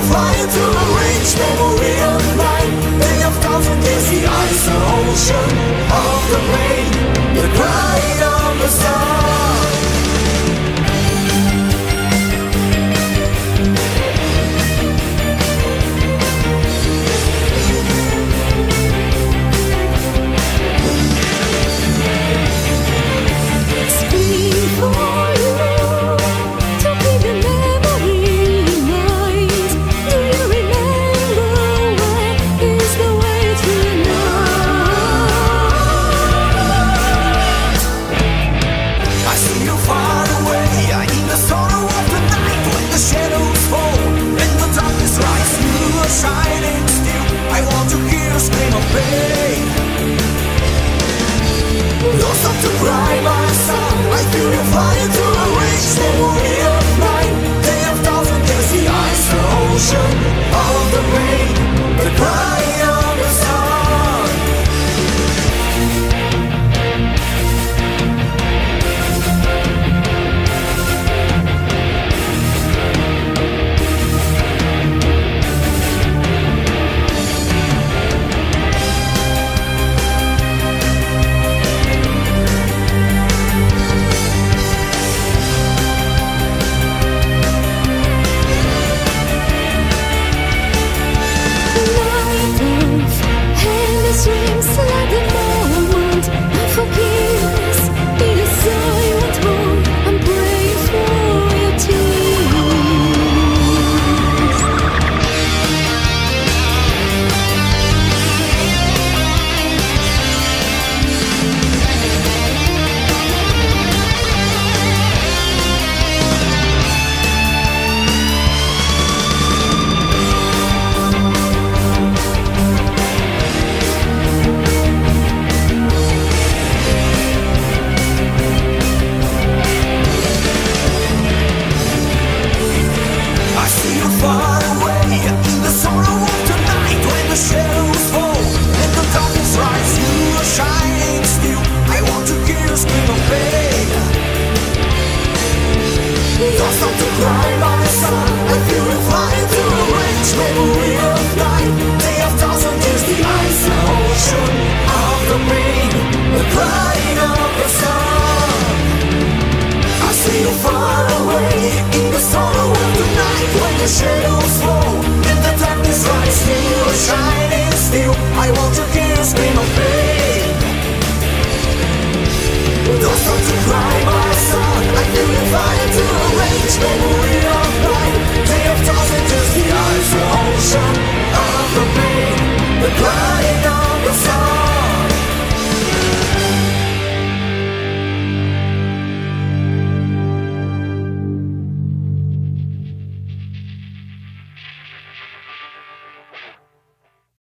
will fly into a rich memory of mine. Day of comfort is the ice ocean of the rain. The rain, the cry deixaram-se